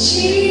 情